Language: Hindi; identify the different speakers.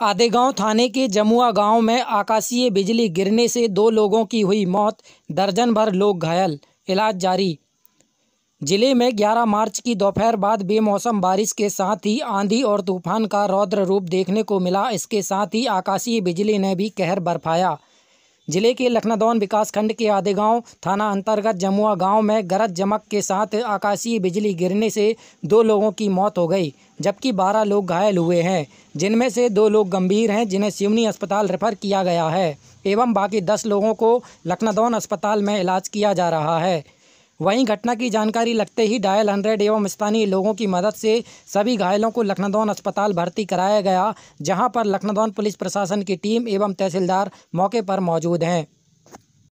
Speaker 1: आदेगांव थाने के जमुआ गाँव में आकाशीय बिजली गिरने से दो लोगों की हुई मौत, दर्जन भर लोग घायल, इलाज जारी। ज़िले में 11 मार्च की दोपहर बाद बेमौसम बारिश के साथ ही आंधी और तूफ़ान का रौद्र रूप देखने को मिला। इसके साथ ही आकाशीय बिजली ने भी कहर बरपाया। ज़िले के लखनदौन विकासखंड के आदेगांव थाना अंतर्गत जमुआ गाँव में गरज जमक के साथ आकाशीय बिजली गिरने से दो लोगों की मौत हो गई। जबकि बारह लोग घायल हुए हैं, जिनमें से दो लोग गंभीर हैं, जिन्हें सिवनी अस्पताल रेफर किया गया है, एवं बाकी दस लोगों को लखनदौन अस्पताल में इलाज किया जा रहा है। वहीं घटना की जानकारी लगते ही डायल हंड्रेड एवं स्थानीय लोगों की मदद से सभी घायलों को लखनदौन अस्पताल भर्ती कराया गया, जहाँ पर लखनदौन पुलिस प्रशासन की टीम एवं तहसीलदार मौके पर मौजूद हैं।